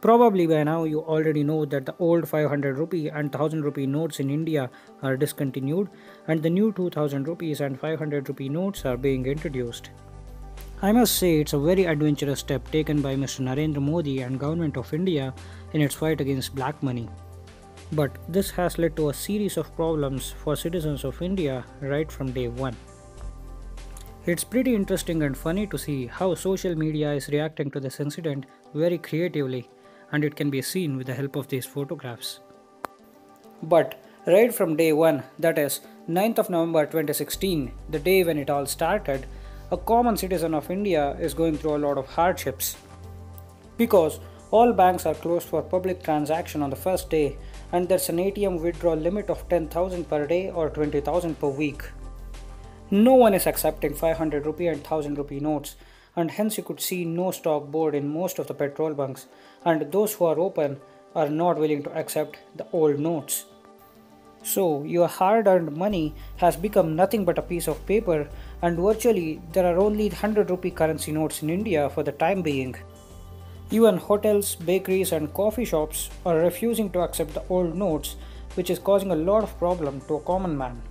Probably by now you already know that the old 500 rupee and 1000 rupee notes in India are discontinued and the new 2000 rupees and 500 rupee notes are being introduced. I must say it's a very adventurous step taken by Mr. Narendra Modi and Government of India in its fight against black money. But this has led to a series of problems for citizens of India right from day one. It's pretty interesting and funny to see how social media is reacting to this incident very creatively and it can be seen with the help of these photographs. But right from day 1, that is 9th of November 2016, the day when it all started, a common citizen of India is going through a lot of hardships. Because all banks are closed for public transaction on the first day and there's an ATM withdrawal limit of 10,000 per day or 20,000 per week. No one is accepting 500 rupee and 1000 rupee notes and hence you could see no stock board in most of the petrol bunks and those who are open are not willing to accept the old notes. So your hard-earned money has become nothing but a piece of paper and virtually there are only 100 rupee currency notes in India for the time being. Even hotels, bakeries and coffee shops are refusing to accept the old notes which is causing a lot of problem to a common man.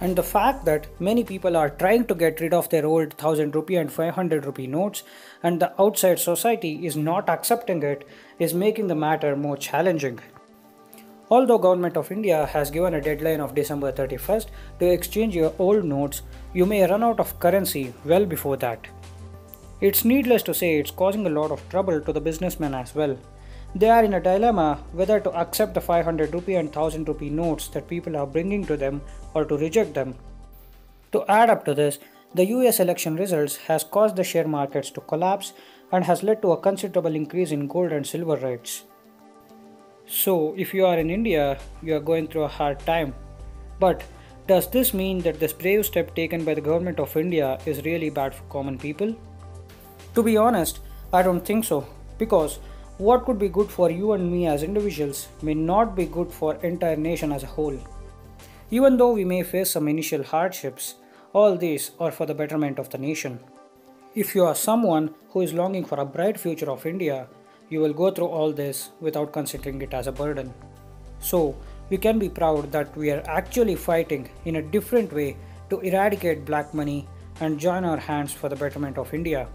And the fact that many people are trying to get rid of their old 1000 rupee and 500 rupee notes and the outside society is not accepting it is making the matter more challenging. Although Government of India has given a deadline of December 31st to exchange your old notes, you may run out of currency well before that. It's needless to say it's causing a lot of trouble to the businessmen as well. They are in a dilemma whether to accept the 500 rupee and 1000 rupee notes that people are bringing to them or to reject them. To add up to this, the US election results has caused the share markets to collapse and has led to a considerable increase in gold and silver rates. So, if you are in India, you are going through a hard time. But does this mean that this brave step taken by the government of India is really bad for common people? To be honest, I don't think so because what could be good for you and me as individuals may not be good for entire nation as a whole. Even though we may face some initial hardships, all these are for the betterment of the nation. If you are someone who is longing for a bright future of India, you will go through all this without considering it as a burden. So, we can be proud that we are actually fighting in a different way to eradicate black money and join our hands for the betterment of India.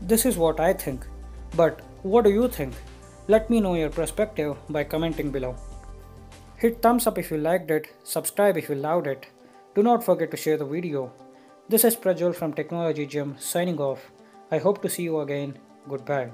This is what I think. But what do you think? Let me know your perspective by commenting below. Hit thumbs up if you liked it, subscribe if you loved it. Do not forget to share the video. This is Prajwal from Technology Gym signing off. I hope to see you again. Goodbye.